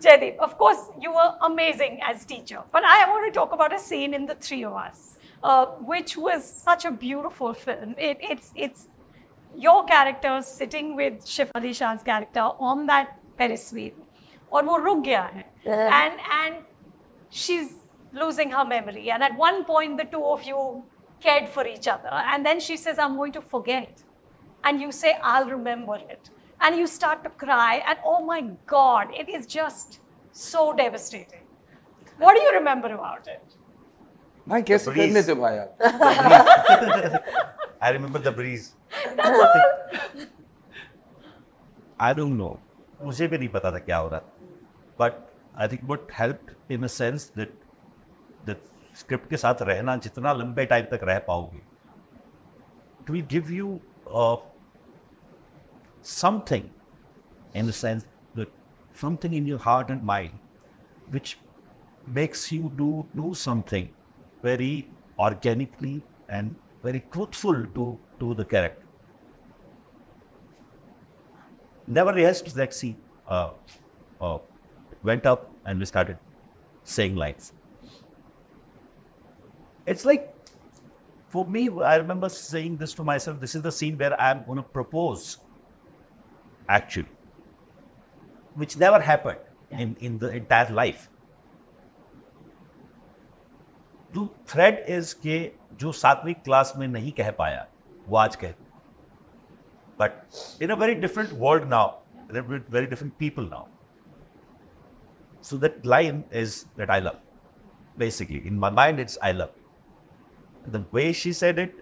Jaideep, of course, you were amazing as teacher, but I want to talk about a scene in The Three of Us, uh, which was such a beautiful film. It's, it's your character sitting with Shefali Shah's character on that Ferris wheel, or wo ruk gaya and, and she's losing her memory. And at one point, the two of you cared for each other. And then she says, I'm going to forget. And you say, I'll remember it and you start to cry and oh my god it is just so devastating what do you remember about it भाई कैसे breeze. करने थे भाई आप I remember the breeze. I don't know. मुझे भी नहीं पता था क्या हो रहा था but I think what help in a sense that that script के साथ रहना जितना लंबे टाइम तक रह पाओगे two will give you something in the sense that something in your heart and mind which makes you do do something very organically and very truthful to to the character never rehearsed that scene. Uh, uh, went up and we started saying lines. It's like, for me, I remember saying this to myself this is the scene where I'm going to propose, actually, which never happened in, in the entire life. The thread is कि जो सातवीं class में नहीं कह पाया वो आज कह but in a very different world now, with very different people now. So that line is that I love. Basically, in my mind, it's I love. The way she said it,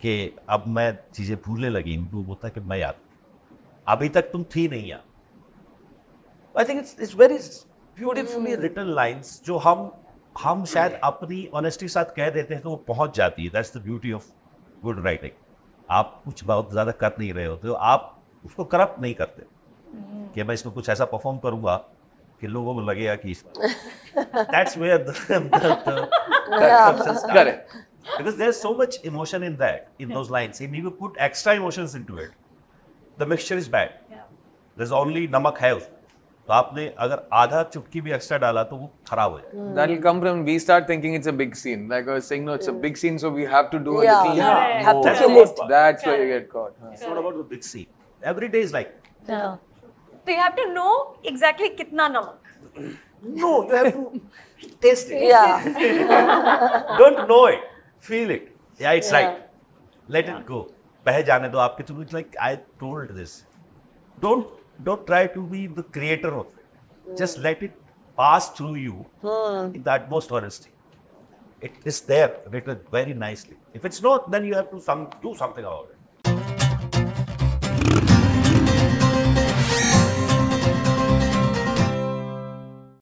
कि अब मैं चीजें भूलने लगी improve होता है कि मैं याद अभी तक तुम थी नहीं याद आई think it's it's very beautifully written lines जो हम हम शायद अपनी ऑनेस्टी के साथ कह देते हैं तो वो पहुँच जाती है। That's the beauty of good writing आप कुछ बहुत ज़्यादा कर नहीं रहे होते हो। आप उसको करप्ट नहीं करते। कि मैं इसमें कुछ ऐसा परफॉर्म करूँगा कि लोगों को लगेगा कि that's where Correct. because there's so much emotion in that in those lines. And if you put extra emotions the mixture is bad thus only नमक है उसमें तो आपने अगर आधा चुटकी भी एक्स्ट्रा डाला तो वो खराब हो जाएगा। That will come from we start thinking it's a big scene like I was saying no it's a big scene so we have to do it have to kill it that's why you get caught it's not about the big scene every day is like तो you have to know exactly कितना नमक। No you have to taste it या don't know it feel it या it's right let it go बह जाने दो आपके through. It's like I told this don't don't try to be the creator of just let it pass through you in that most honesty it is there it is very nicely if it's not then you have to some do something about it